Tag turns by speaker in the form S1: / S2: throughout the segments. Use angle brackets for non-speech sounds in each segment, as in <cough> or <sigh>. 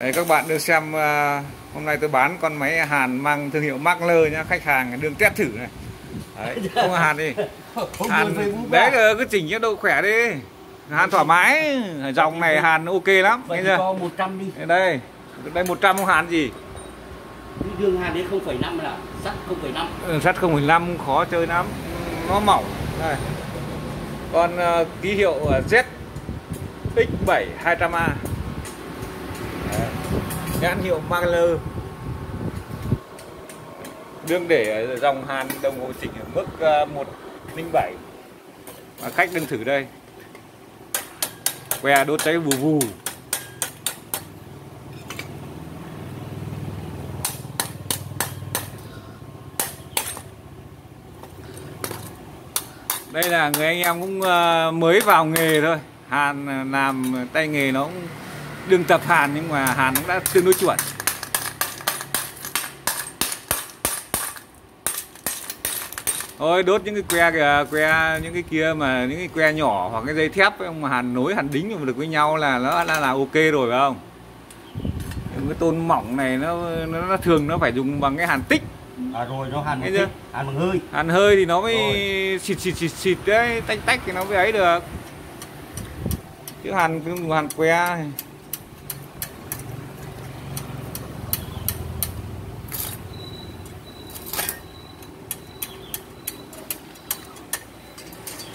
S1: Đấy, các bạn được xem uh, hôm nay tôi bán con máy Hàn mang thương hiệu Magler nhá khách hàng đừng test thử này. Đấy <laughs> không Hàn đi. Hàn đấy là cứ chỉnh cho độ khỏe đi. Hàn thoải mái dòng này Hàn ok lắm
S2: Vậy cho 100 đi.
S1: Đây đây 100 không Hàn gì?
S2: Đường Hàn đến 0,5 là sắt 0,5
S1: ừ, sắt 0,5 khó chơi lắm. Nó mỏng đây. Con uh, ký hiệu Z X7 200A nhãn hiệu Magler đương để ở dòng hàn đồng hồ chỉnh ở mức ờ, 107 và khách đừng thử đây. Que đốt cháy vù vù. Đây là người anh em cũng ờ, mới vào nghề thôi. Hàn ờ, làm tay nghề nó cũng đừng tập hàn nhưng mà hàn cũng đã tương đối chuẩn. Thôi đốt những cái que kìa que những cái kia mà những cái que nhỏ hoặc cái dây thép ấy, mà hàn nối hàn đính mà được với nhau là nó là, là ok rồi phải không? Cái tôn mỏng này nó, nó nó thường nó phải dùng bằng cái hàn tích.
S2: À rồi nó hàn tích. Hàn bằng hơi.
S1: Hàn hơi thì nó mới xịt xịt xịt xịt đấy tách tách thì nó mới ấy được. Chứ hàn hàn que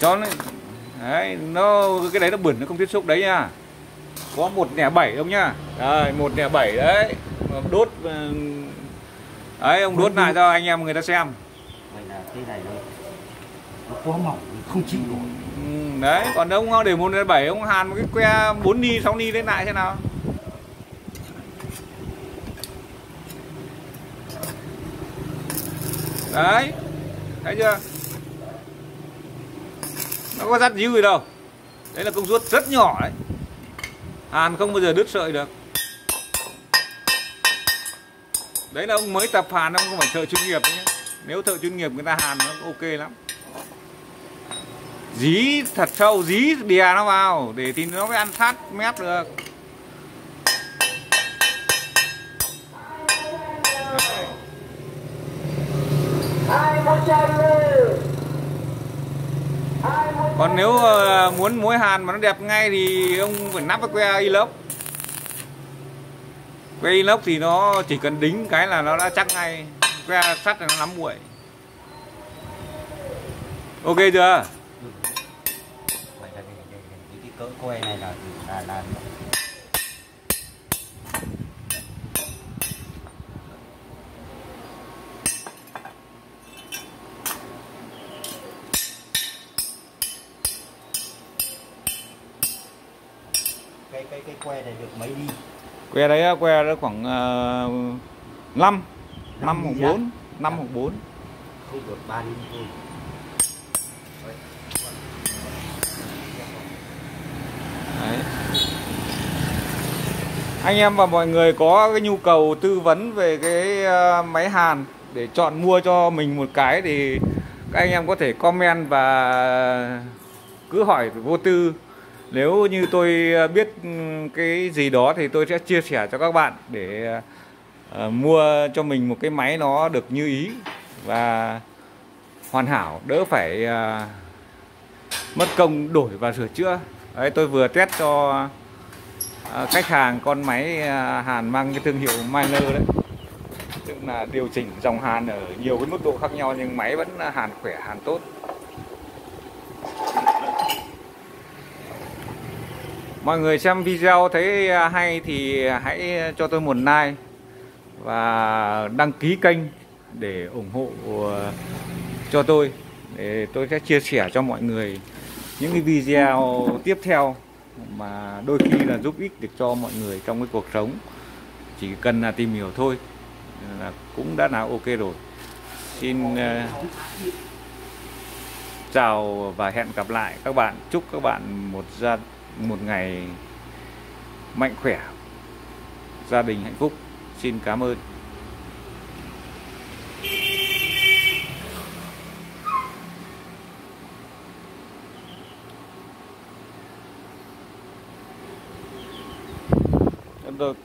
S1: cho nó đấy nó cái đấy nó bẩn nó không tiếp xúc đấy nha. Có một nẻ bảy ông nhá? Rồi một nẻ bảy đấy. Đốt ờ, đấy ông đốt lại cho anh em người ta xem.
S2: Vậy là cái này nó nó quá mỏng không chịu nổi.
S1: Ừ, đấy còn ông để một nẻ bảy ông hàn một cái que 4 ni 6 ni lên lại thế nào. Đấy thấy chưa nó có dắt díu gì đâu. Đấy là công suất rất nhỏ đấy. Hàn không bao giờ đứt sợi được. Đấy là ông mới tập hàn, ông không phải thợ chuyên nghiệp nhé nếu thợ chuyên nghiệp người ta hàn nó ok lắm. Dí thật sâu, dí đè nó vào để thì nó mới ăn sát mép được. Đấy còn nếu muốn mối hàn mà nó đẹp ngay thì ông phải nắp cái que inox que inox thì nó chỉ cần đính cái là nó đã chắc ngay que sắt là nó nắm bụi ok chưa
S2: cái cỡ que này là là, là cái cái cái que này được mấy đi?
S1: Que đấy que đó khoảng uh, 5 5 hoặc 4 5 hoặc 4
S2: không được 3 đi thôi.
S1: Đấy. Anh em và mọi người có cái nhu cầu tư vấn về cái ờ, máy hàn để chọn mua cho mình một cái thì các anh em có thể comment và cứ hỏi vô tư nếu như tôi ờ, biết ừ, cái gì đó thì tôi sẽ chia sẻ cho các bạn để uh, mua cho mình một cái máy nó được như ý và hoàn hảo đỡ phải uh, mất công đổi và sửa chữa. Đấy tôi vừa test cho uh, khách hàng con máy uh, hàn mang cái thương hiệu Miner đấy. Tức là điều chỉnh dòng hàn ở nhiều cái mức độ khác nhau nhưng máy vẫn hàn khỏe hàn tốt. Mọi người xem video thấy à, hay thì hãy cho tôi một like và đăng ký kênh để ủng hộ à, cho tôi. Để tôi sẽ chia sẻ cho mọi người những cái video tiếp theo mà đôi khi là giúp ích được cho mọi người trong cái cuộc sống. Chỉ cần là tìm hiểu thôi là cũng đã là ok rồi. Xin uh, chào và hẹn gặp lại các bạn. Chúc các bạn một gia một ngày mạnh khỏe gia đình hạnh phúc. Xin cảm ơn. Được